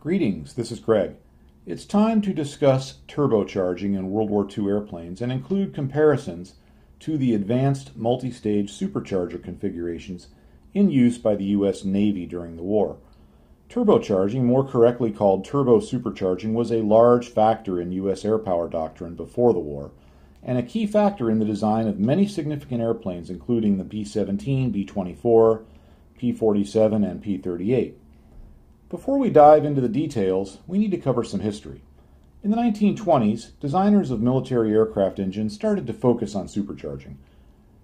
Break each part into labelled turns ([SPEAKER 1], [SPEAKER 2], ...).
[SPEAKER 1] Greetings, this is Greg. It's time to discuss turbocharging in World War II airplanes and include comparisons to the advanced multi-stage supercharger configurations in use by the U.S. Navy during the war. Turbocharging, more correctly called turbo supercharging, was a large factor in U.S. air power doctrine before the war, and a key factor in the design of many significant airplanes, including the B 17, B 24, P 47, and P 38. Before we dive into the details, we need to cover some history. In the 1920s, designers of military aircraft engines started to focus on supercharging.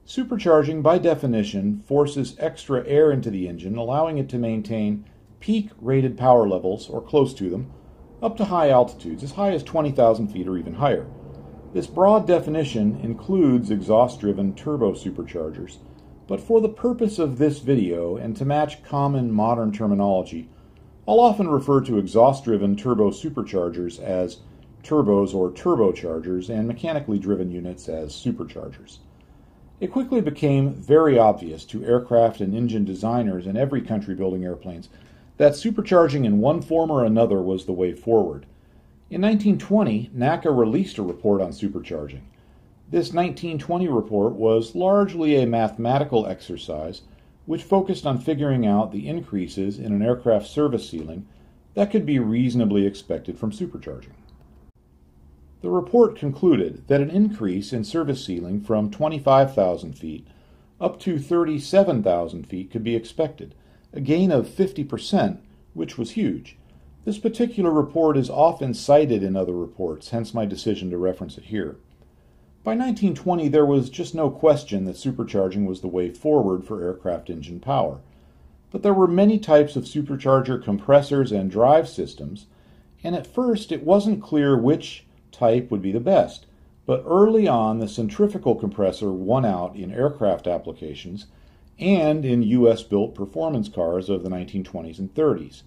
[SPEAKER 1] Supercharging, by definition, forces extra air into the engine, allowing it to maintain peak rated power levels, or close to them, up to high altitudes, as high as 20,000 feet or even higher. This broad definition includes exhaust driven turbo superchargers, but for the purpose of this video and to match common modern terminology, I'll often refer to exhaust-driven turbo superchargers as turbos or turbochargers and mechanically driven units as superchargers. It quickly became very obvious to aircraft and engine designers in every country building airplanes that supercharging in one form or another was the way forward. In 1920, NACA released a report on supercharging. This 1920 report was largely a mathematical exercise which focused on figuring out the increases in an aircraft service ceiling that could be reasonably expected from supercharging. The report concluded that an increase in service ceiling from 25,000 feet up to 37,000 feet could be expected, a gain of 50%, which was huge. This particular report is often cited in other reports, hence my decision to reference it here. By 1920, there was just no question that supercharging was the way forward for aircraft engine power. But there were many types of supercharger compressors and drive systems, and at first it wasn't clear which type would be the best. But early on, the centrifugal compressor won out in aircraft applications and in U.S. built performance cars of the 1920s and 30s.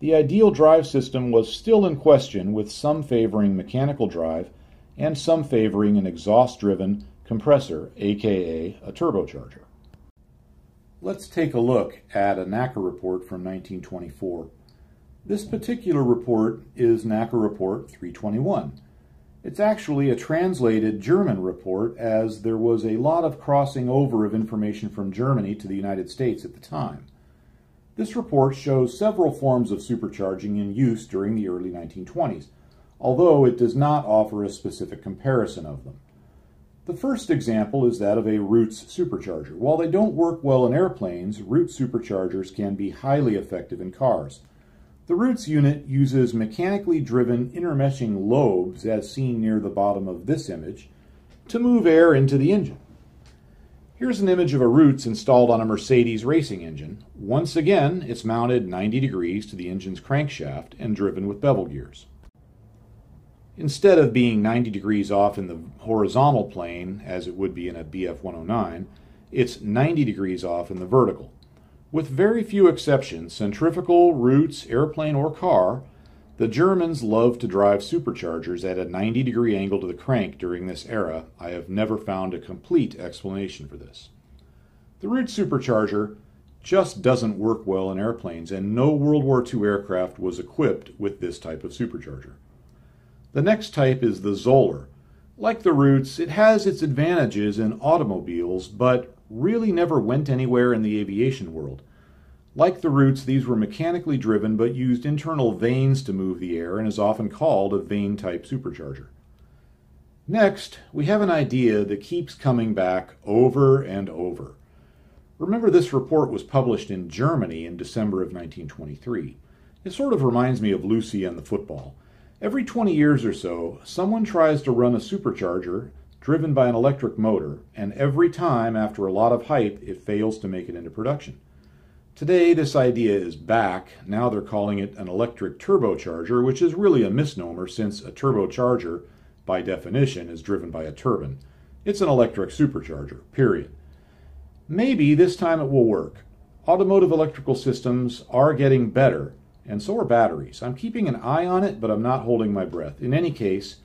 [SPEAKER 1] The ideal drive system was still in question, with some favoring mechanical drive and some favoring an exhaust-driven compressor, aka a turbocharger. Let's take a look at a NACA report from 1924. This particular report is NACA Report 321. It's actually a translated German report as there was a lot of crossing over of information from Germany to the United States at the time. This report shows several forms of supercharging in use during the early 1920s, although it does not offer a specific comparison of them. The first example is that of a Roots supercharger. While they don't work well in airplanes, Roots superchargers can be highly effective in cars. The Roots unit uses mechanically driven intermeshing lobes, as seen near the bottom of this image, to move air into the engine. Here's an image of a Roots installed on a Mercedes racing engine. Once again, it's mounted 90 degrees to the engine's crankshaft and driven with bevel gears instead of being 90 degrees off in the horizontal plane, as it would be in a BF 109, it's 90 degrees off in the vertical. With very few exceptions, centrifugal, roots, airplane, or car, the Germans love to drive superchargers at a 90 degree angle to the crank during this era. I have never found a complete explanation for this. The Root supercharger just doesn't work well in airplanes, and no World War II aircraft was equipped with this type of supercharger. The next type is the Zoller. Like the Roots, it has its advantages in automobiles, but really never went anywhere in the aviation world. Like the Roots, these were mechanically driven but used internal vanes to move the air and is often called a vane type supercharger. Next, we have an idea that keeps coming back over and over. Remember, this report was published in Germany in December of 1923. It sort of reminds me of Lucy and the football. Every 20 years or so, someone tries to run a supercharger driven by an electric motor, and every time, after a lot of hype, it fails to make it into production. Today, this idea is back. Now they're calling it an electric turbocharger, which is really a misnomer since a turbocharger, by definition, is driven by a turbine. It's an electric supercharger, period. Maybe this time it will work. Automotive electrical systems are getting better, and so are batteries. I'm keeping an eye on it, but I'm not holding my breath. In any case,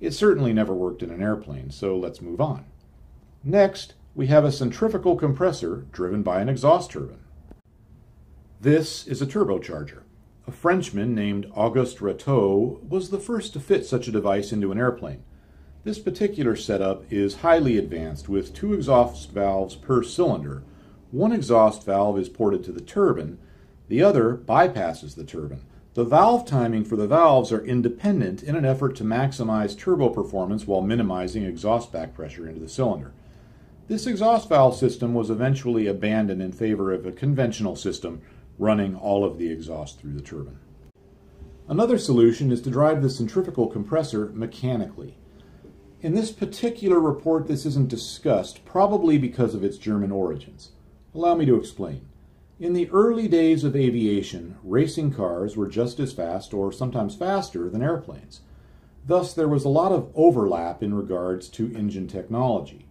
[SPEAKER 1] it certainly never worked in an airplane, so let's move on. Next, we have a centrifugal compressor driven by an exhaust turbine. This is a turbocharger. A Frenchman named Auguste Rateau was the first to fit such a device into an airplane. This particular setup is highly advanced with two exhaust valves per cylinder. One exhaust valve is ported to the turbine, the other bypasses the turbine. The valve timing for the valves are independent in an effort to maximize turbo performance while minimizing exhaust back pressure into the cylinder. This exhaust valve system was eventually abandoned in favor of a conventional system running all of the exhaust through the turbine. Another solution is to drive the centrifugal compressor mechanically. In this particular report, this isn't discussed, probably because of its German origins. Allow me to explain. In the early days of aviation, racing cars were just as fast or sometimes faster than airplanes. Thus, there was a lot of overlap in regards to engine technology.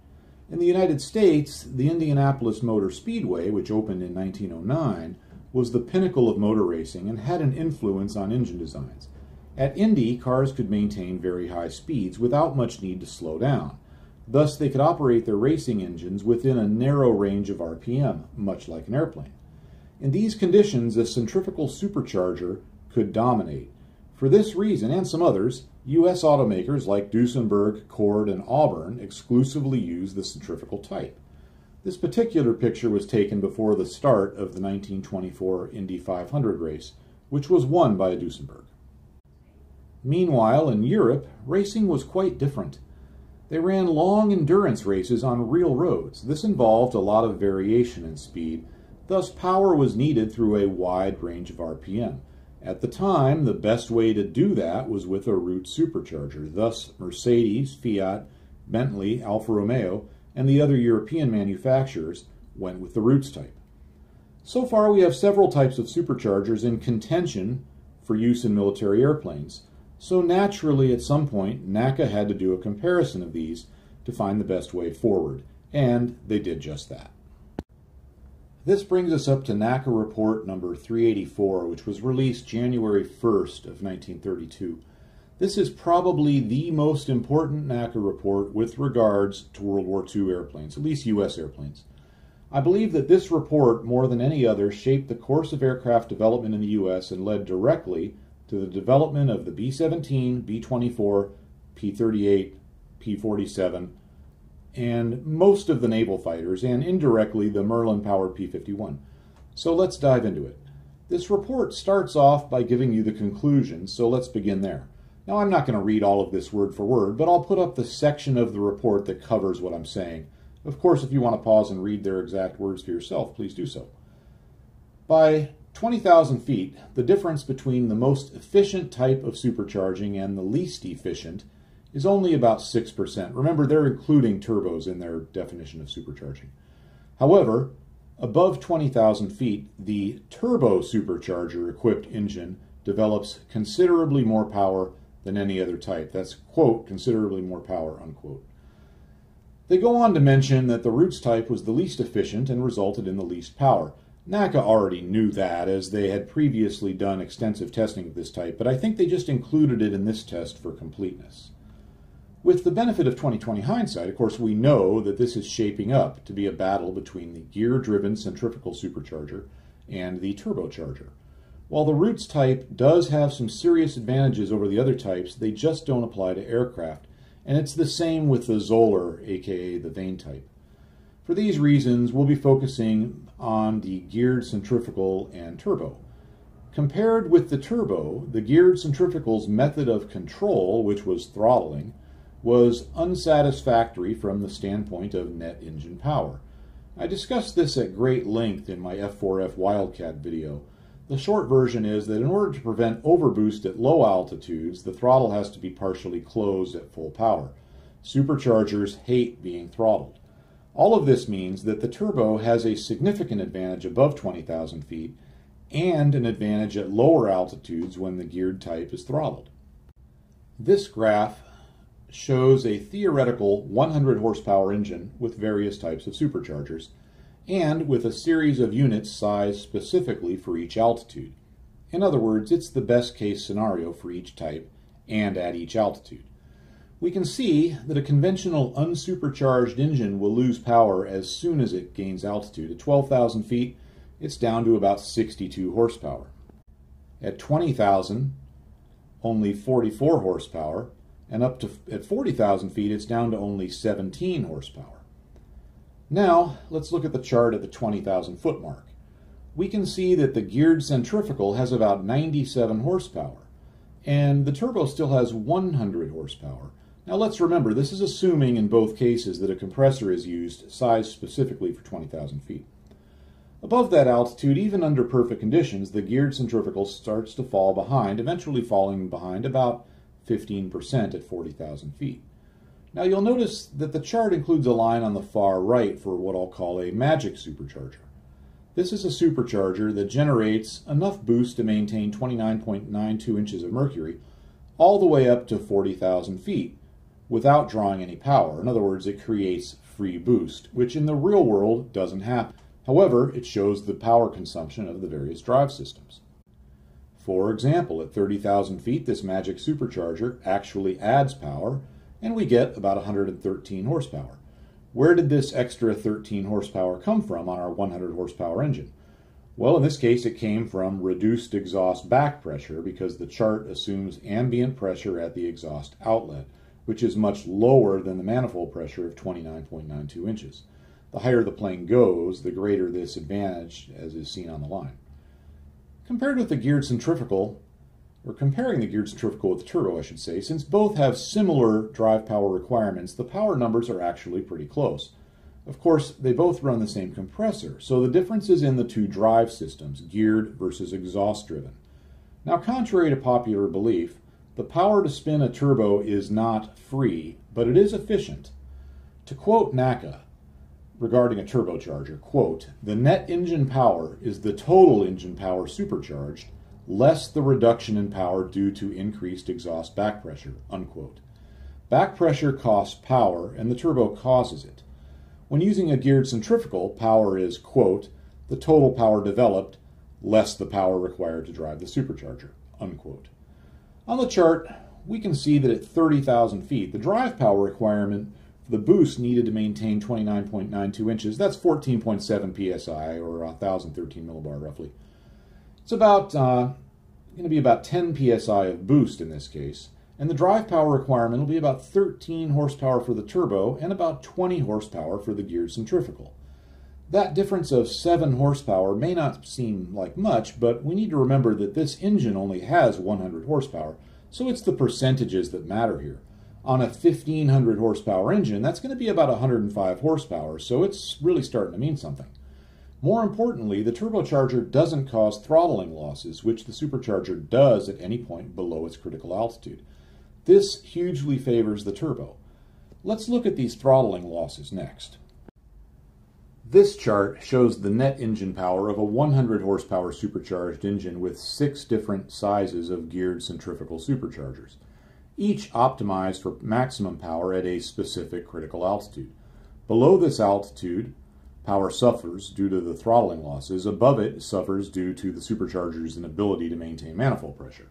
[SPEAKER 1] In the United States, the Indianapolis Motor Speedway, which opened in 1909, was the pinnacle of motor racing and had an influence on engine designs. At Indy, cars could maintain very high speeds without much need to slow down. Thus, they could operate their racing engines within a narrow range of RPM, much like an airplane. In these conditions, a centrifugal supercharger could dominate. For this reason, and some others, U.S. automakers like Duesenberg, Cord, and Auburn exclusively use the centrifugal type. This particular picture was taken before the start of the 1924 Indy 500 race, which was won by a Duesenberg. Meanwhile, in Europe, racing was quite different. They ran long endurance races on real roads. This involved a lot of variation in speed, thus power was needed through a wide range of RPM. At the time, the best way to do that was with a Roots supercharger. Thus, Mercedes, Fiat, Bentley, Alfa Romeo and the other European manufacturers went with the Roots type. So far, we have several types of superchargers in contention for use in military airplanes. So naturally, at some point, NACA had to do a comparison of these to find the best way forward, and they did just that. This brings us up to NACA report number 384, which was released January 1st of 1932. This is probably the most important NACA report with regards to World War II airplanes, at least U.S. airplanes. I believe that this report, more than any other, shaped the course of aircraft development in the U.S. and led directly to the development of the B 17, B 24, P 38, P 47, and most of the naval fighters, and indirectly the Merlin powered P 51. So let's dive into it. This report starts off by giving you the conclusions, so let's begin there. Now, I'm not going to read all of this word for word, but I'll put up the section of the report that covers what I'm saying. Of course, if you want to pause and read their exact words for yourself, please do so. By 20,000 feet, the difference between the most efficient type of supercharging and the least efficient is only about 6%. Remember, they're including turbos in their definition of supercharging. However, above 20,000 feet, the turbo supercharger equipped engine develops considerably more power than any other type. That's, quote, considerably more power, unquote. They go on to mention that the Roots type was the least efficient and resulted in the least power. NACA already knew that, as they had previously done extensive testing of this type, but I think they just included it in this test for completeness. With the benefit of 2020 hindsight, of course, we know that this is shaping up to be a battle between the gear driven centrifugal supercharger and the turbocharger. While the Roots type does have some serious advantages over the other types, they just don't apply to aircraft, and it's the same with the Zoller, aka the Vane type. For these reasons, we'll be focusing on the geared centrifugal and turbo. Compared with the turbo, the geared centrifugal's method of control, which was throttling, was unsatisfactory from the standpoint of net engine power. I discussed this at great length in my F4F Wildcat video, the short version is that in order to prevent overboost at low altitudes, the throttle has to be partially closed at full power. Superchargers hate being throttled. All of this means that the turbo has a significant advantage above 20,000 feet and an advantage at lower altitudes when the geared type is throttled. This graph shows a theoretical 100 horsepower engine with various types of superchargers and with a series of units sized specifically for each altitude. In other words, it's the best case scenario for each type and at each altitude. We can see that a conventional unsupercharged engine will lose power as soon as it gains altitude. At 12,000 feet, it's down to about 62 horsepower. At 20,000, only 44 horsepower, and up to at 40,000 feet, it's down to only 17 horsepower. Now, let's look at the chart at the 20,000 foot mark. We can see that the geared centrifugal has about 97 horsepower, and the turbo still has 100 horsepower. Now let's remember, this is assuming in both cases that a compressor is used sized specifically for 20,000 feet. Above that altitude, even under perfect conditions, the geared centrifugal starts to fall behind, eventually falling behind about 15% at 40,000 feet. Now you'll notice that the chart includes a line on the far right for what I'll call a magic supercharger. This is a supercharger that generates enough boost to maintain 29.92 inches of mercury all the way up to 40,000 feet without drawing any power. In other words, it creates free boost, which in the real world doesn't happen. However, it shows the power consumption of the various drive systems. For example, at 30,000 feet, this magic supercharger actually adds power and we get about 113 horsepower. Where did this extra 13 horsepower come from on our 100 horsepower engine? Well, in this case, it came from reduced exhaust back pressure because the chart assumes ambient pressure at the exhaust outlet, which is much lower than the manifold pressure of 29.92 inches. The higher the plane goes, the greater this advantage, as is seen on the line. Compared with the geared centrifugal, or comparing the geared centrifugal with the turbo, I should say, since both have similar drive power requirements, the power numbers are actually pretty close. Of course, they both run the same compressor, so the difference is in the two drive systems, geared versus exhaust driven. Now, contrary to popular belief, the power to spin a turbo is not free, but it is efficient. To quote NACA regarding a turbocharger, quote, the net engine power is the total engine power supercharged less the reduction in power due to increased exhaust back pressure, unquote. Back pressure costs power, and the turbo causes it. When using a geared centrifugal, power is, quote, the total power developed less the power required to drive the supercharger, unquote. On the chart, we can see that at 30,000 feet, the drive power requirement the boost needed to maintain 29.92 inches, that's 14.7 psi or 1,013 millibar roughly, it's about uh, going to be about 10 psi of boost in this case, and the drive power requirement will be about 13 horsepower for the turbo and about 20 horsepower for the geared centrifugal. That difference of 7 horsepower may not seem like much, but we need to remember that this engine only has 100 horsepower, so it's the percentages that matter here. On a 1500 horsepower engine, that's going to be about 105 horsepower, so it's really starting to mean something. More importantly, the turbocharger doesn't cause throttling losses, which the supercharger does at any point below its critical altitude. This hugely favors the turbo. Let's look at these throttling losses next. This chart shows the net engine power of a 100 horsepower supercharged engine with six different sizes of geared centrifugal superchargers, each optimized for maximum power at a specific critical altitude. Below this altitude, Power suffers due to the throttling losses. Above it suffers due to the supercharger's inability to maintain manifold pressure.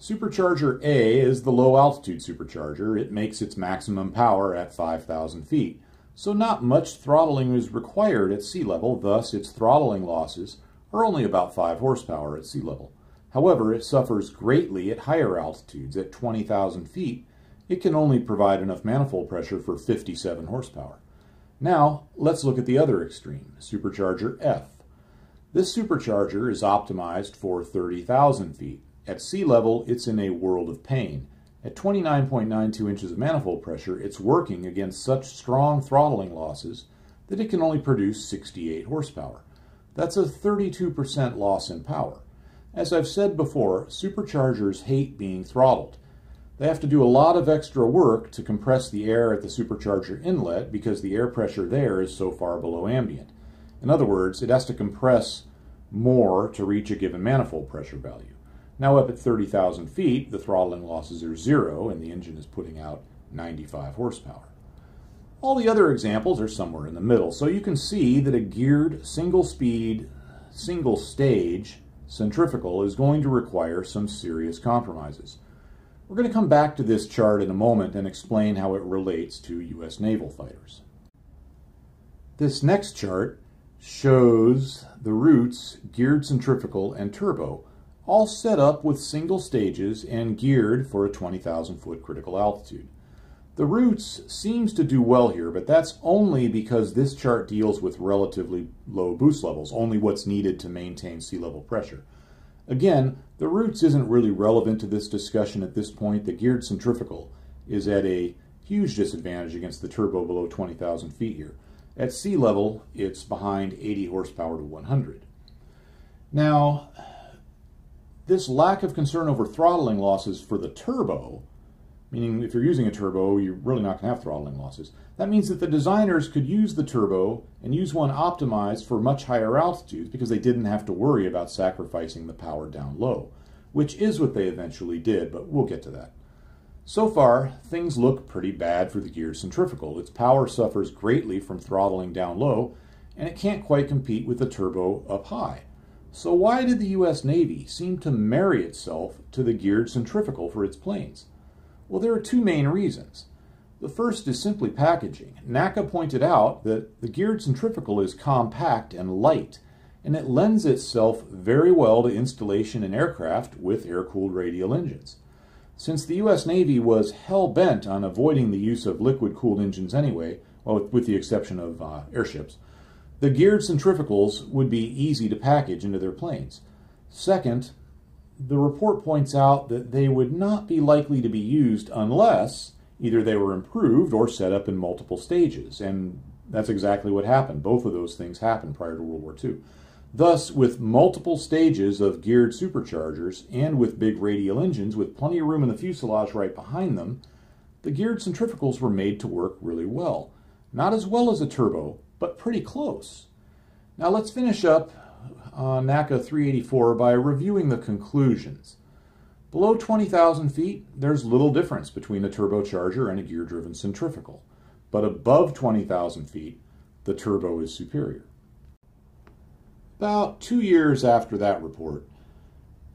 [SPEAKER 1] Supercharger A is the low altitude supercharger. It makes its maximum power at 5,000 feet. So not much throttling is required at sea level, thus its throttling losses are only about 5 horsepower at sea level. However, it suffers greatly at higher altitudes. At 20,000 feet, it can only provide enough manifold pressure for 57 horsepower. Now, let's look at the other extreme, supercharger F. This supercharger is optimized for 30,000 feet. At sea level, it's in a world of pain. At 29.92 inches of manifold pressure, it's working against such strong throttling losses that it can only produce 68 horsepower. That's a 32% loss in power. As I've said before, superchargers hate being throttled. They have to do a lot of extra work to compress the air at the supercharger inlet because the air pressure there is so far below ambient. In other words, it has to compress more to reach a given manifold pressure value. Now up at 30,000 feet, the throttling losses are zero and the engine is putting out 95 horsepower. All the other examples are somewhere in the middle, so you can see that a geared single speed, single stage centrifugal is going to require some serious compromises. We're going to come back to this chart in a moment and explain how it relates to U.S. naval fighters. This next chart shows the Roots geared centrifugal and turbo all set up with single stages and geared for a 20,000 foot critical altitude. The Roots seems to do well here, but that's only because this chart deals with relatively low boost levels, only what's needed to maintain sea level pressure. Again, the Roots isn't really relevant to this discussion at this point. The geared centrifugal is at a huge disadvantage against the turbo below 20,000 feet here. At sea level, it's behind 80 horsepower to 100. Now, this lack of concern over throttling losses for the turbo, meaning if you're using a turbo, you're really not going to have throttling losses. That means that the designers could use the turbo and use one optimized for much higher altitudes because they didn't have to worry about sacrificing the power down low, which is what they eventually did, but we'll get to that. So far, things look pretty bad for the geared centrifugal. Its power suffers greatly from throttling down low, and it can't quite compete with the turbo up high. So why did the U.S. Navy seem to marry itself to the geared centrifugal for its planes? Well, there are two main reasons. The first is simply packaging. NACA pointed out that the geared centrifugal is compact and light, and it lends itself very well to installation in aircraft with air-cooled radial engines. Since the U.S. Navy was hell-bent on avoiding the use of liquid-cooled engines anyway, well, with the exception of uh, airships, the geared centrifugals would be easy to package into their planes. Second, the report points out that they would not be likely to be used unless either they were improved or set up in multiple stages, and that's exactly what happened. Both of those things happened prior to World War II. Thus, with multiple stages of geared superchargers and with big radial engines with plenty of room in the fuselage right behind them, the geared centrifugals were made to work really well. Not as well as a turbo, but pretty close. Now let's finish up NACA 384 by reviewing the conclusions. Below 20,000 feet, there's little difference between a turbocharger and a gear-driven centrifugal. But above 20,000 feet, the turbo is superior. About two years after that report,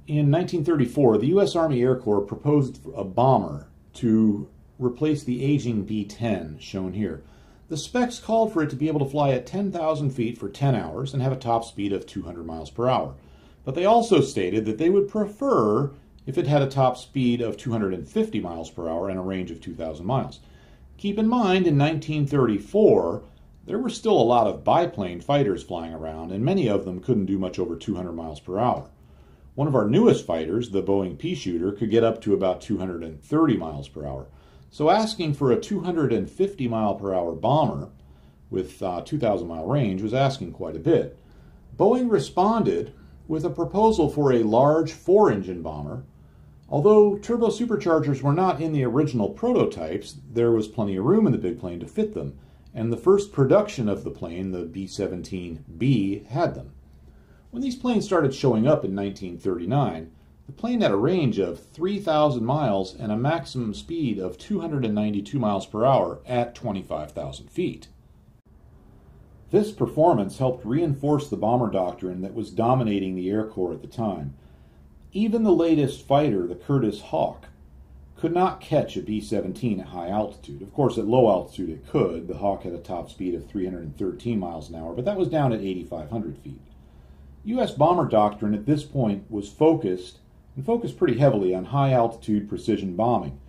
[SPEAKER 1] in 1934, the U.S. Army Air Corps proposed a bomber to replace the aging B 10 shown here. The specs called for it to be able to fly at 10,000 feet for 10 hours and have a top speed of 200 miles per hour. But they also stated that they would prefer if it had a top speed of 250 miles per hour and a range of 2,000 miles. Keep in mind, in 1934, there were still a lot of biplane fighters flying around, and many of them couldn't do much over 200 miles per hour. One of our newest fighters, the Boeing Peashooter, could get up to about 230 miles per hour. So asking for a 250 mile per hour bomber with uh, 2,000 mile range was asking quite a bit. Boeing responded with a proposal for a large four engine bomber. Although turbo superchargers were not in the original prototypes, there was plenty of room in the big plane to fit them and the first production of the plane, the B 17B, had them. When these planes started showing up in 1939, the plane had a range of 3,000 miles and a maximum speed of 292 miles per hour at 25,000 feet. This performance helped reinforce the bomber doctrine that was dominating the Air Corps at the time. Even the latest fighter, the Curtiss Hawk, could not catch a B 17 at high altitude. Of course, at low altitude it could. The Hawk had a top speed of 313 miles an hour, but that was down at 8,500 feet. U.S. bomber doctrine at this point was focused, and focused pretty heavily, on high altitude precision bombing.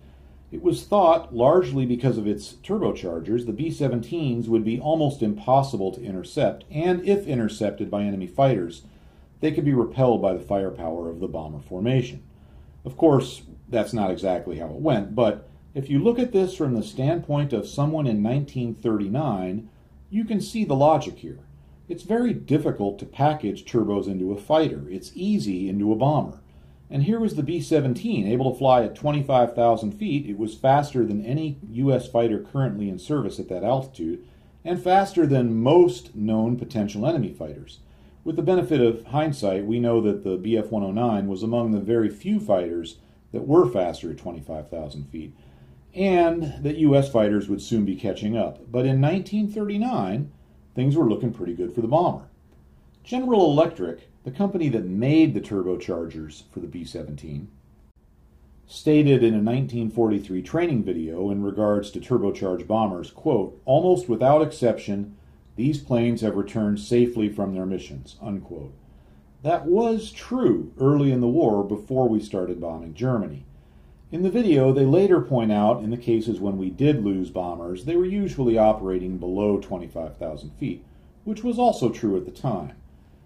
[SPEAKER 1] It was thought, largely because of its turbochargers, the B 17s would be almost impossible to intercept, and if intercepted by enemy fighters, they could be repelled by the firepower of the bomber formation. Of course, that's not exactly how it went, but if you look at this from the standpoint of someone in 1939, you can see the logic here. It's very difficult to package turbos into a fighter. It's easy into a bomber. And here was the B 17, able to fly at 25,000 feet. It was faster than any U.S. fighter currently in service at that altitude, and faster than most known potential enemy fighters. With the benefit of hindsight, we know that the Bf 109 was among the very few fighters that were faster at 25,000 feet, and that U.S. fighters would soon be catching up. But in 1939, things were looking pretty good for the bomber. General Electric, the company that made the turbochargers for the B 17, stated in a 1943 training video in regards to turbocharged bombers, quote, almost without exception, these planes have returned safely from their missions, unquote. that was true early in the war before we started bombing Germany. In the video, they later point out in the cases when we did lose bombers, they were usually operating below 25,000 feet, which was also true at the time.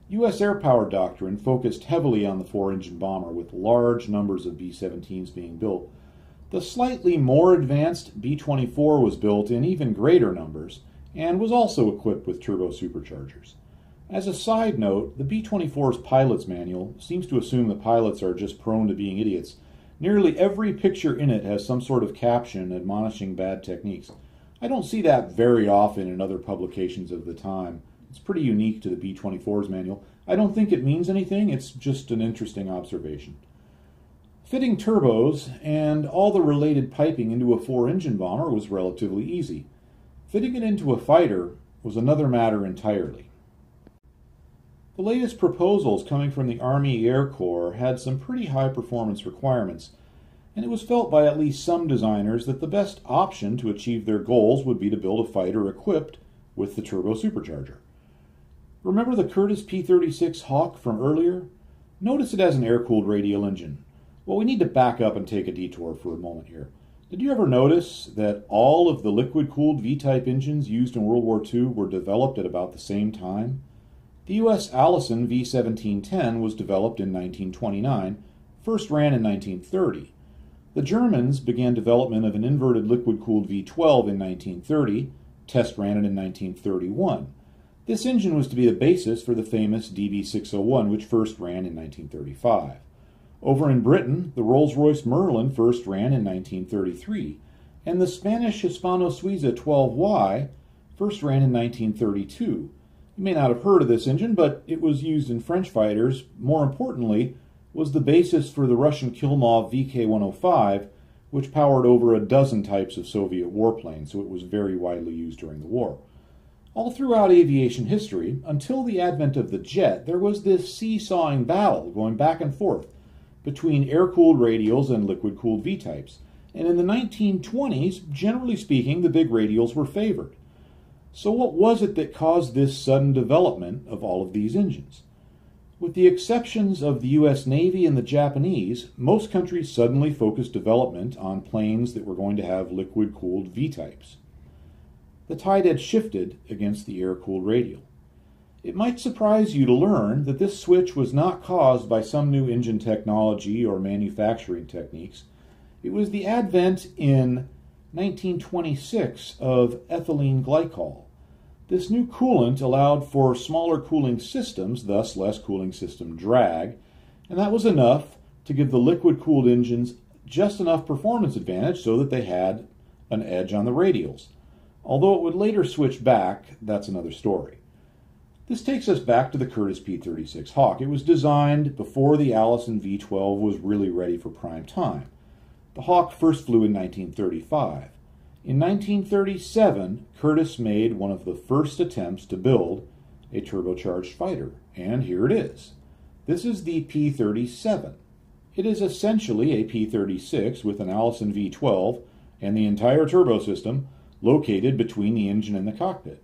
[SPEAKER 1] U.S. air power doctrine focused heavily on the four engine bomber, with large numbers of B 17s being built. The slightly more advanced B 24 was built in even greater numbers and was also equipped with turbo superchargers. As a side note, the B 24's pilot's manual seems to assume that pilots are just prone to being idiots Nearly every picture in it has some sort of caption admonishing bad techniques. I don't see that very often in other publications of the time. It's pretty unique to the B-24's manual. I don't think it means anything, it's just an interesting observation. Fitting turbos and all the related piping into a four-engine bomber was relatively easy. Fitting it into a fighter was another matter entirely. The latest proposals coming from the Army Air Corps had some pretty high performance requirements, and it was felt by at least some designers that the best option to achieve their goals would be to build a fighter equipped with the turbo supercharger. Remember the Curtiss P 36 Hawk from earlier? Notice it has an air cooled radial engine. Well, we need to back up and take a detour for a moment here. Did you ever notice that all of the liquid cooled V type engines used in World War II were developed at about the same time? The U.S. Allison V1710 was developed in 1929, first ran in 1930. The Germans began development of an inverted liquid cooled V12 in 1930, test ran it in 1931. This engine was to be the basis for the famous DB601, which first ran in 1935. Over in Britain, the Rolls Royce Merlin first ran in 1933, and the Spanish Hispano Suiza 12Y first ran in 1932. You may not have heard of this engine, but it was used in French fighters. More importantly, was the basis for the Russian Klimov VK-105, which powered over a dozen types of Soviet warplanes, so it was very widely used during the war. All throughout aviation history, until the advent of the jet, there was this seesawing battle going back and forth between air-cooled radials and liquid-cooled V-types. And in the 1920s, generally speaking, the big radials were favored. So, what was it that caused this sudden development of all of these engines? With the exceptions of the US Navy and the Japanese, most countries suddenly focused development on planes that were going to have liquid cooled V types. The tide had shifted against the air cooled radial. It might surprise you to learn that this switch was not caused by some new engine technology or manufacturing techniques. It was the advent in 1926 of ethylene glycol. This new coolant allowed for smaller cooling systems, thus less cooling system drag, and that was enough to give the liquid cooled engines just enough performance advantage so that they had an edge on the radials. Although it would later switch back, that's another story. This takes us back to the Curtiss P 36 Hawk. It was designed before the Allison V 12 was really ready for prime time. The Hawk first flew in 1935. In 1937, Curtiss made one of the first attempts to build a turbocharged fighter, and here it is. This is the P 37. It is essentially a P 36 with an Allison V 12 and the entire turbo system located between the engine and the cockpit.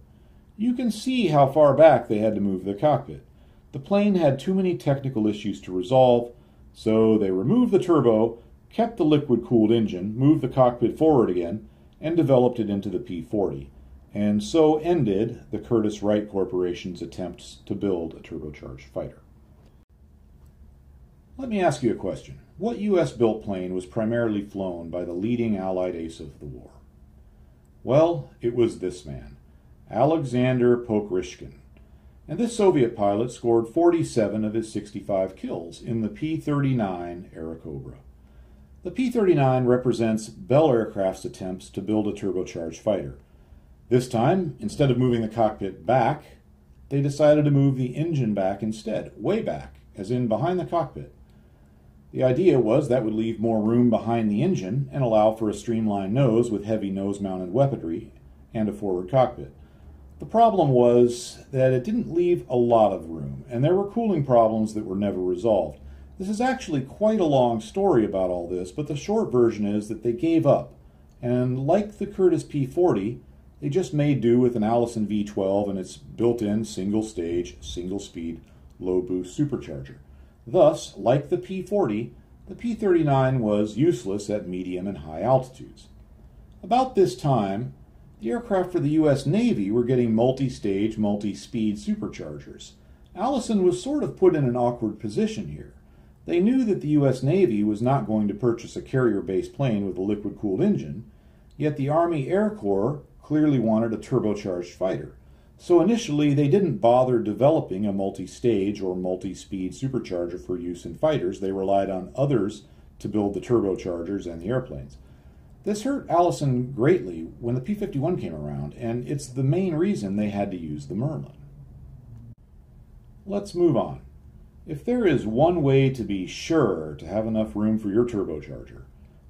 [SPEAKER 1] You can see how far back they had to move the cockpit. The plane had too many technical issues to resolve, so they removed the turbo, kept the liquid cooled engine, moved the cockpit forward again, and developed it into the P-40, and so ended the Curtiss-Wright Corporation's attempts to build a turbocharged fighter. Let me ask you a question. What U.S.-built plane was primarily flown by the leading Allied ace of the war? Well, it was this man, Alexander Pokryshkin. And this Soviet pilot scored 47 of his 65 kills in the P-39 Airacobra. The P-39 represents Bell Aircraft's attempts to build a turbocharged fighter. This time, instead of moving the cockpit back, they decided to move the engine back instead, way back, as in behind the cockpit. The idea was that would leave more room behind the engine and allow for a streamlined nose with heavy nose-mounted weaponry and a forward cockpit. The problem was that it didn't leave a lot of room, and there were cooling problems that were never resolved. This is actually quite a long story about all this, but the short version is that they gave up. And like the Curtiss P-40, they just made do with an Allison V-12 and its built-in single-stage, single-speed low boost supercharger. Thus, like the P 40, the P 39 was useless at medium and high altitudes. About this time, the aircraft for the U.S. Navy were getting multi stage, multi speed superchargers. Allison was sort of put in an awkward position here. They knew that the U.S. Navy was not going to purchase a carrier based plane with a liquid cooled engine, yet the Army Air Corps clearly wanted a turbocharged fighter. So initially, they didn't bother developing a multi stage or multi speed supercharger for use in fighters. They relied on others to build the turbochargers and the airplanes. This hurt Allison greatly when the P 51 came around, and it's the main reason they had to use the Merlin. Let's move on. If there is one way to be sure to have enough room for your turbocharger,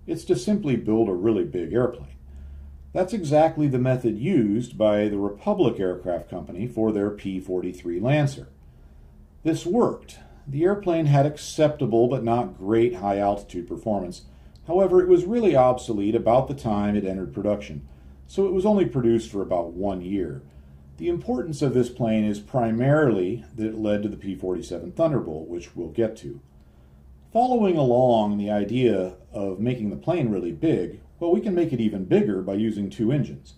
[SPEAKER 1] it's to simply build a really big airplane. That's exactly the method used by the Republic Aircraft Company for their P 43 Lancer. This worked. The airplane had acceptable but not great high altitude performance. However, it was really obsolete about the time it entered production, so it was only produced for about one year. The importance of this plane is primarily that it led to the P 47 Thunderbolt, which we'll get to. Following along the idea of making the plane really big, well, we can make it even bigger by using two engines.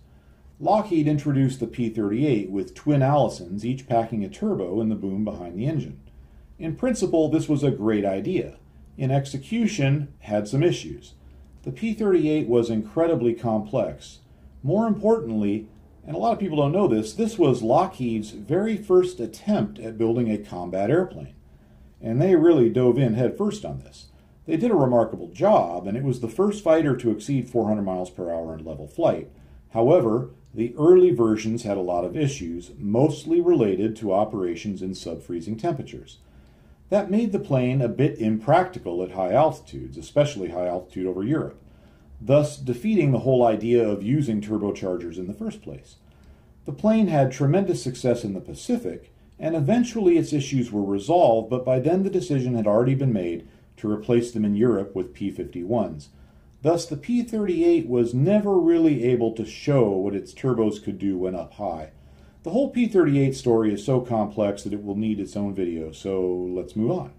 [SPEAKER 1] Lockheed introduced the P 38 with twin Allisons, each packing a turbo in the boom behind the engine. In principle, this was a great idea. In execution, had some issues. The P 38 was incredibly complex. More importantly, and a lot of people don't know this, this was Lockheed's very first attempt at building a combat airplane. And they really dove in headfirst on this. They did a remarkable job, and it was the first fighter to exceed 400 miles per hour in level flight. However, the early versions had a lot of issues, mostly related to operations in sub-freezing temperatures. That made the plane a bit impractical at high altitudes, especially high altitude over Europe, thus defeating the whole idea of using turbochargers in the first place. The plane had tremendous success in the Pacific, and eventually its issues were resolved, but by then the decision had already been made to replace them in Europe with P 51s. Thus, the P 38 was never really able to show what its turbos could do when up high. The whole P 38 story is so complex that it will need its own video, so let's move on.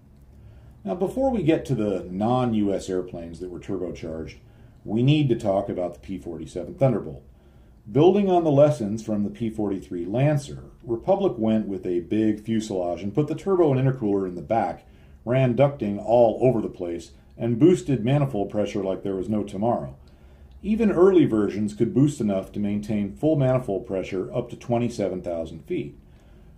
[SPEAKER 1] Now, before we get to the non US airplanes that were turbocharged, we need to talk about the P 47 Thunderbolt. Building on the lessons from the P 43 Lancer, Republic went with a big fuselage and put the turbo and intercooler in the back ran ducting all over the place, and boosted manifold pressure like there was no tomorrow. Even early versions could boost enough to maintain full manifold pressure up to 27,000 feet.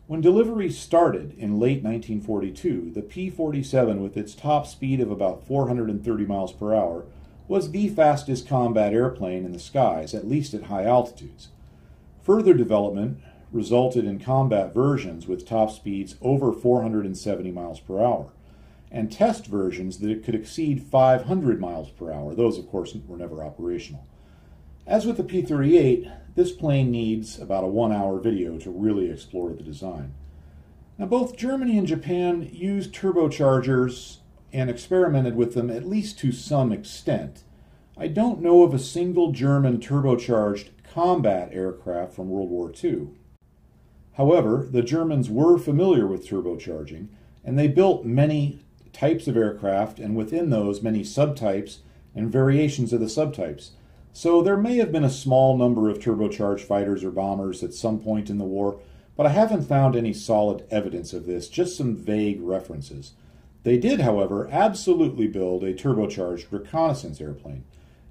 [SPEAKER 1] When delivery started in late 1942, the P 47, with its top speed of about 430 miles per hour, was the fastest combat airplane in the skies, at least at high altitudes. Further development resulted in combat versions with top speeds over 470 miles per hour and test versions that it could exceed 500 miles per hour. Those, of course, were never operational. As with the P 38, this plane needs about a one hour video to really explore the design. Now, both Germany and Japan used turbochargers and experimented with them at least to some extent. I don't know of a single German turbocharged combat aircraft from World War II. However, the Germans were familiar with turbocharging, and they built many types of aircraft, and within those, many subtypes and variations of the subtypes. So there may have been a small number of turbocharged fighters or bombers at some point in the war, but I haven't found any solid evidence of this, just some vague references. They did, however, absolutely build a turbocharged reconnaissance airplane.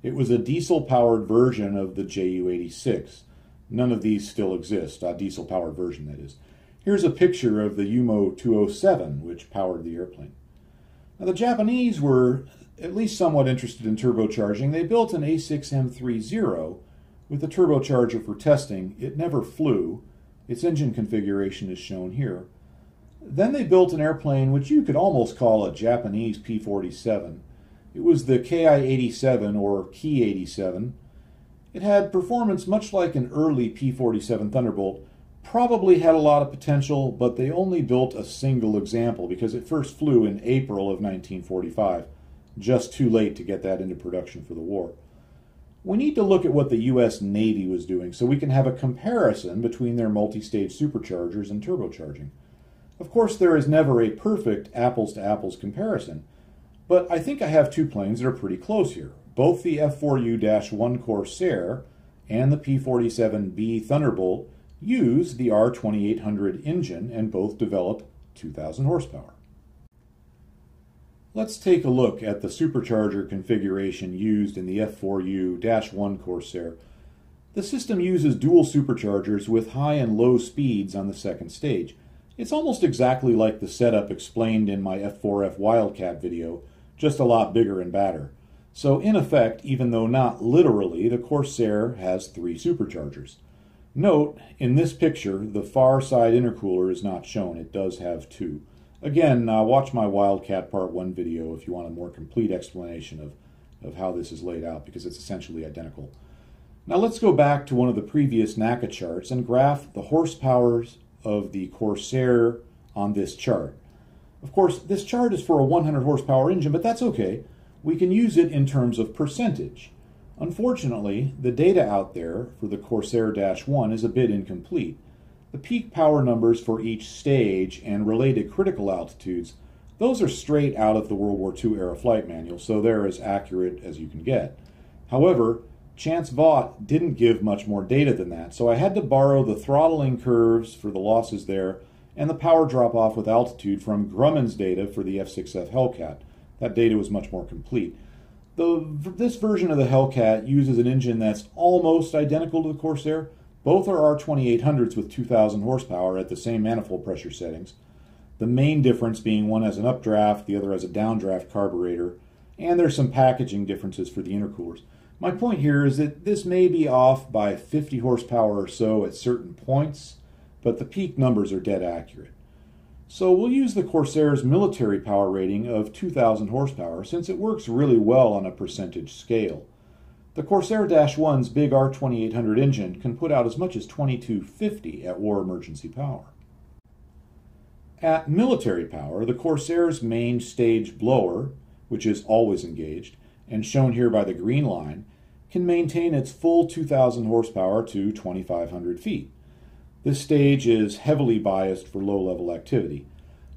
[SPEAKER 1] It was a diesel powered version of the Ju 86. None of these still exist, a diesel powered version, that is. Here's a picture of the Jumo 207, which powered the airplane. Now, the Japanese were at least somewhat interested in turbocharging. They built an A6M30 with a turbocharger for testing. It never flew. Its engine configuration is shown here. Then they built an airplane which you could almost call a Japanese P 47. It was the Ki 87 or Ki 87. It had performance much like an early P 47 Thunderbolt, probably had a lot of potential, but they only built a single example because it first flew in April of 1945, just too late to get that into production for the war. We need to look at what the U.S. Navy was doing so we can have a comparison between their multi stage superchargers and turbocharging. Of course, there is never a perfect apples to apples comparison, but I think I have two planes that are pretty close here. Both the F4U-1 Corsair and the P-47B Thunderbolt use the R2800 engine and both develop 2,000 horsepower. Let's take a look at the supercharger configuration used in the F4U-1 Corsair. The system uses dual superchargers with high and low speeds on the second stage. It's almost exactly like the setup explained in my F4F Wildcat video, just a lot bigger and badder. So in effect, even though not literally, the Corsair has three superchargers. Note, in this picture, the far side intercooler is not shown. It does have two. Again, uh, watch my Wildcat Part 1 video if you want a more complete explanation of, of how this is laid out, because it's essentially identical. Now let's go back to one of the previous NACA charts and graph the horsepowers of the Corsair on this chart. Of course, this chart is for a 100 horsepower engine, but that's okay. We can use it in terms of percentage. Unfortunately, the data out there for the Corsair-1 is a bit incomplete. The peak power numbers for each stage and related critical altitudes, those are straight out of the World War II era flight manual, so they're as accurate as you can get. However, Chance Vought didn't give much more data than that, so I had to borrow the throttling curves for the losses there and the power drop off with altitude from Grumman's data for the F6F Hellcat. That data was much more complete. The, this version of the Hellcat uses an engine that's almost identical to the Corsair. Both are R2800s with 2,000 horsepower at the same manifold pressure settings. The main difference being one has an updraft, the other has a downdraft carburetor, and there's some packaging differences for the intercoolers. My point here is that this may be off by 50 horsepower or so at certain points, but the peak numbers are dead accurate. So we'll use the Corsair's military power rating of 2,000 horsepower since it works really well on a percentage scale. The Corsair Dash 1's big R2800 engine can put out as much as 2250 at war emergency power. At military power, the Corsair's main stage blower, which is always engaged, and shown here by the green line, can maintain its full 2,000 horsepower to 2,500 feet. This stage is heavily biased for low-level activity.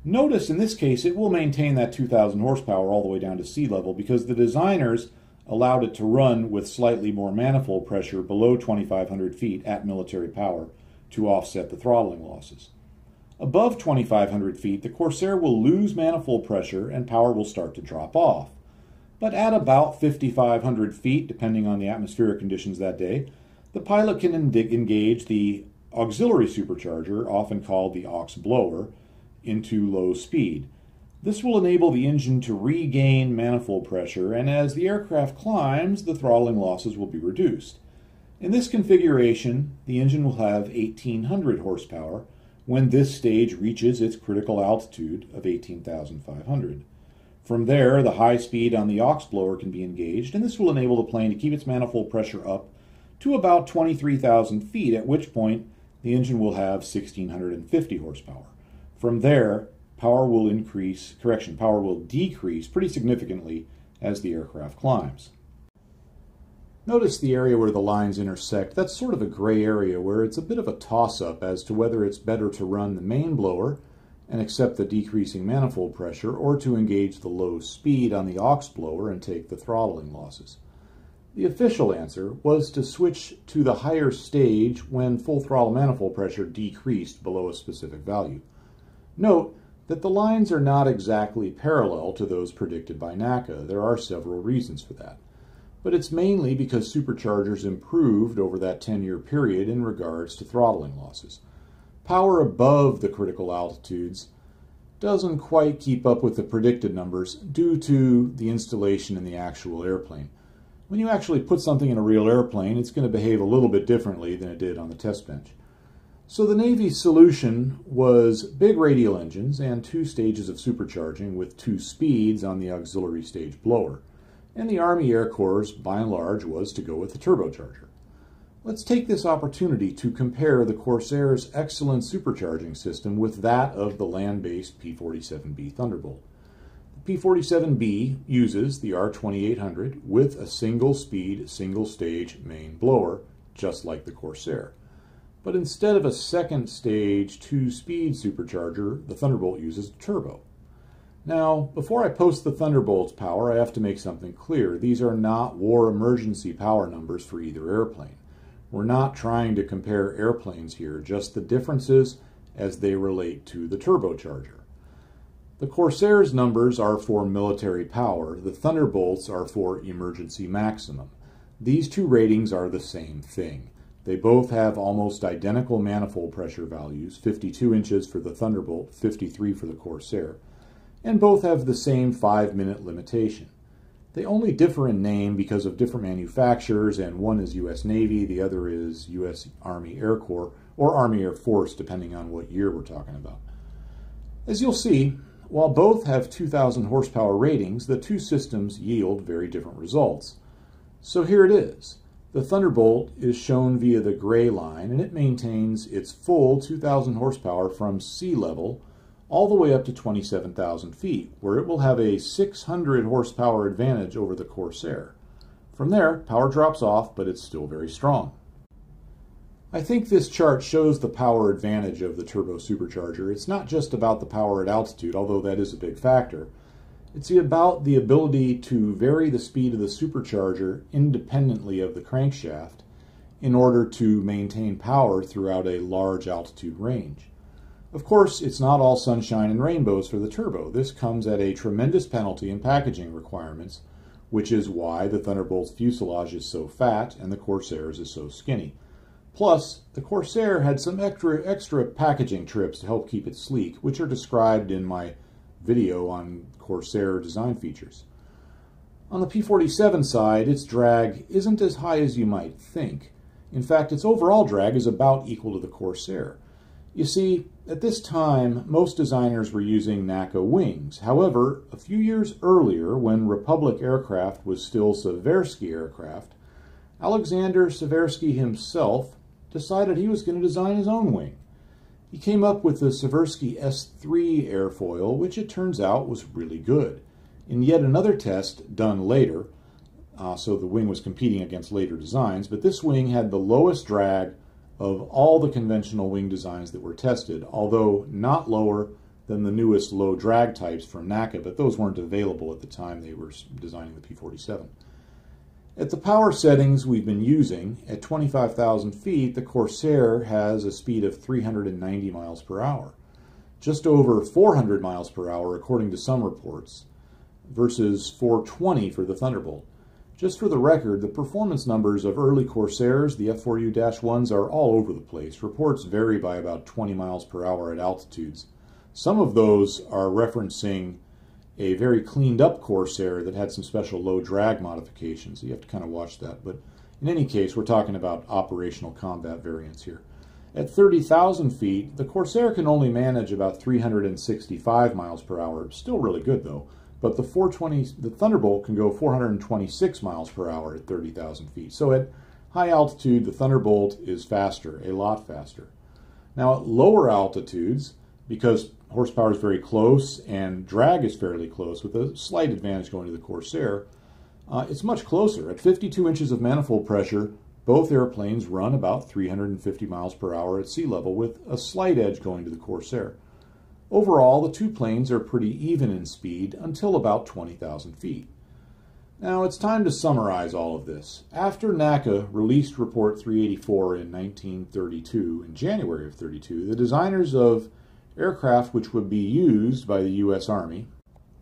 [SPEAKER 1] Notice in this case it will maintain that 2,000 horsepower all the way down to sea level because the designers allowed it to run with slightly more manifold pressure below 2,500 feet at military power to offset the throttling losses. Above 2,500 feet, the Corsair will lose manifold pressure and power will start to drop off. But at about 5,500 feet, depending on the atmospheric conditions that day, the pilot can engage the auxiliary supercharger, often called the aux blower, into low speed. This will enable the engine to regain manifold pressure, and as the aircraft climbs, the throttling losses will be reduced. In this configuration, the engine will have 1800 horsepower when this stage reaches its critical altitude of 18,500. From there, the high speed on the aux blower can be engaged, and this will enable the plane to keep its manifold pressure up to about 23,000 feet, at which point the engine will have 1650 horsepower. From there, power will increase, correction, power will decrease pretty significantly as the aircraft climbs. Notice the area where the lines intersect. That's sort of a gray area where it's a bit of a toss-up as to whether it's better to run the main blower and accept the decreasing manifold pressure or to engage the low speed on the aux blower and take the throttling losses. The official answer was to switch to the higher stage when full throttle manifold pressure decreased below a specific value. Note that the lines are not exactly parallel to those predicted by NACA. There are several reasons for that. But it's mainly because superchargers improved over that 10-year period in regards to throttling losses. Power above the critical altitudes doesn't quite keep up with the predicted numbers due to the installation in the actual airplane. When you actually put something in a real airplane, it's going to behave a little bit differently than it did on the test bench. So the Navy's solution was big radial engines and two stages of supercharging with two speeds on the auxiliary stage blower. And the Army Air Corps, by and large, was to go with the turbocharger. Let's take this opportunity to compare the Corsair's excellent supercharging system with that of the land-based P-47B Thunderbolt. P-47B uses the R2800 with a single-speed, single-stage main blower, just like the Corsair. but instead of a second stage two-speed supercharger, the Thunderbolt uses a turbo. Now, before I post the Thunderbolt's power, I have to make something clear. These are not war emergency power numbers for either airplane. We're not trying to compare airplanes here, just the differences as they relate to the turbocharger. The Corsair's numbers are for military power, the Thunderbolts are for emergency maximum. These two ratings are the same thing. They both have almost identical manifold pressure values, 52 inches for the Thunderbolt, 53 for the Corsair and both have the same five minute limitation. They only differ in name because of different manufacturers, and one is U.S. Navy, the other is U.S. Army Air Corps, or Army Air Force, depending on what year we're talking about. As you'll see, while both have 2,000 horsepower ratings, the two systems yield very different results. So here it is. The Thunderbolt is shown via the gray line, and it maintains its full 2,000 horsepower from sea level all the way up to 27,000 feet, where it will have a 600 horsepower advantage over the Corsair. From there, power drops off, but it's still very strong. I think this chart shows the power advantage of the turbo supercharger. It's not just about the power at altitude, although that is a big factor. It's about the ability to vary the speed of the supercharger independently of the crankshaft in order to maintain power throughout a large altitude range. Of course, it's not all sunshine and rainbows for the turbo. This comes at a tremendous penalty in packaging requirements, which is why the Thunderbolt's fuselage is so fat and the Corsair's is so skinny. Plus, the Corsair had some extra, extra packaging trips to help keep it sleek, which are described in my video on Corsair design features. On the P-47 side, its drag isn't as high as you might think. In fact, its overall drag is about equal to the Corsair. You see, at this time, most designers were using NACA wings. However, a few years earlier, when Republic Aircraft was still Seversky Aircraft, Alexander Seversky himself decided he was going to design his own wing. He came up with the Seversky S3 airfoil, which it turns out was really good. In yet another test done later, uh, so the wing was competing against later designs, but this wing had the lowest drag of all the conventional wing designs that were tested, although not lower than the newest low drag types from NACA, but those weren't available at the time they were designing the P-47. At the power settings we've been using, at 25,000 feet, the Corsair has a speed of 390 miles per hour, just over 400 miles per hour according to some reports, versus 420 for the Thunderbolt. Just for the record, the performance numbers of early Corsairs, the F4U-1s, are all over the place. Reports vary by about 20 miles per hour at altitudes. Some of those are referencing a very cleaned up Corsair that had some special low drag modifications. You have to kind of watch that. But in any case, we're talking about operational combat variants here. At 30,000 feet, the Corsair can only manage about 365 miles per hour. Still really good though but the 420, the Thunderbolt can go 426 miles per hour at 30,000 feet. So at high altitude, the Thunderbolt is faster, a lot faster. Now at lower altitudes, because horsepower is very close and drag is fairly close, with a slight advantage going to the Corsair, uh, it's much closer. At 52 inches of manifold pressure, both airplanes run about 350 miles per hour at sea level, with a slight edge going to the Corsair. Overall, the two planes are pretty even in speed until about 20,000 feet. Now it's time to summarize all of this. After NACA released Report 384 in 1932, in January of 32, the designers of aircraft which would be used by the U.S. Army,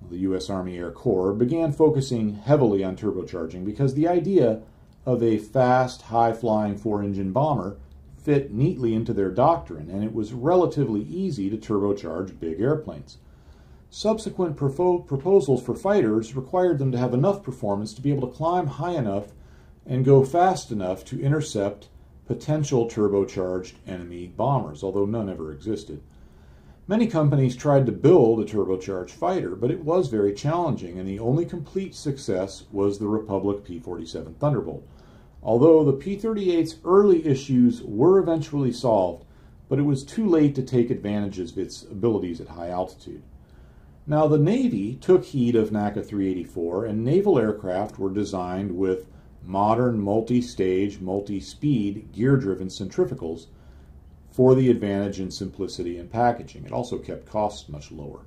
[SPEAKER 1] the U.S. Army Air Corps, began focusing heavily on turbocharging because the idea of a fast, high-flying four-engine bomber fit neatly into their doctrine, and it was relatively easy to turbocharge big airplanes. Subsequent proposals for fighters required them to have enough performance to be able to climb high enough and go fast enough to intercept potential turbocharged enemy bombers, although none ever existed. Many companies tried to build a turbocharged fighter, but it was very challenging, and the only complete success was the Republic P 47 Thunderbolt. Although the P-38's early issues were eventually solved, but it was too late to take advantage of its abilities at high altitude. Now, the Navy took heed of NACA 384, and naval aircraft were designed with modern multi-stage, multi-speed, gear-driven centrifugals for the advantage in simplicity and packaging. It also kept costs much lower.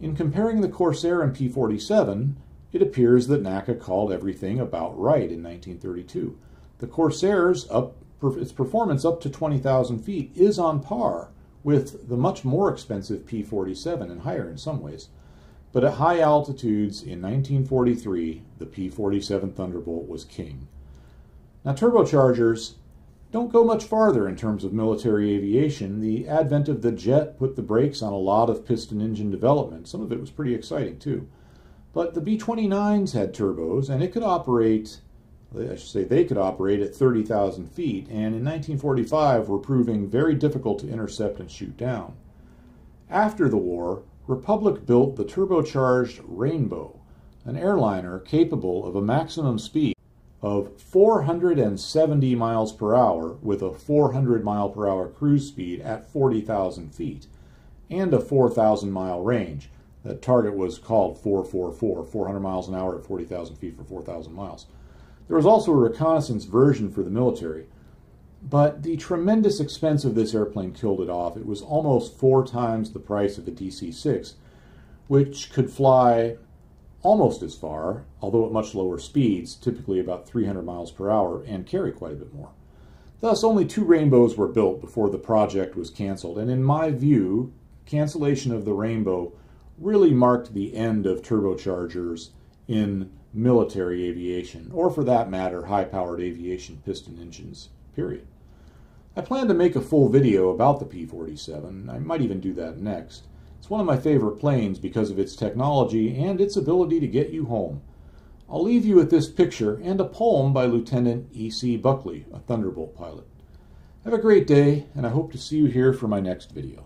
[SPEAKER 1] In comparing the Corsair and P-47, it appears that NACA called everything about right in 1932. The Corsair's up, its performance up to 20,000 feet is on par with the much more expensive P-47 and higher in some ways. But at high altitudes in 1943, the P-47 Thunderbolt was king. Now turbochargers don't go much farther in terms of military aviation. The advent of the jet put the brakes on a lot of piston engine development. Some of it was pretty exciting too. But the B-29s had turbos, and it could operate, I should say they could operate at 30,000 feet, and in 1945 were proving very difficult to intercept and shoot down. After the war, Republic built the turbocharged Rainbow, an airliner capable of a maximum speed of 470 miles per hour with a 400 mile per hour cruise speed at 40,000 feet and a 4,000 mile range. That target was called 444, 400 miles an hour at 40,000 feet for 4,000 miles. There was also a reconnaissance version for the military, but the tremendous expense of this airplane killed it off. It was almost four times the price of a DC 6, which could fly almost as far, although at much lower speeds, typically about 300 miles per hour, and carry quite a bit more. Thus, only two Rainbows were built before the project was canceled, and in my view, cancellation of the Rainbow really marked the end of turbochargers in military aviation, or for that matter, high-powered aviation piston engines, period. I plan to make a full video about the P-47. I might even do that next. It's one of my favorite planes because of its technology and its ability to get you home. I'll leave you with this picture and a poem by Lieutenant E.C. Buckley, a Thunderbolt pilot. Have a great day, and I hope to see you here for my next video.